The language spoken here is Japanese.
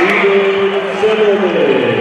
終了1射目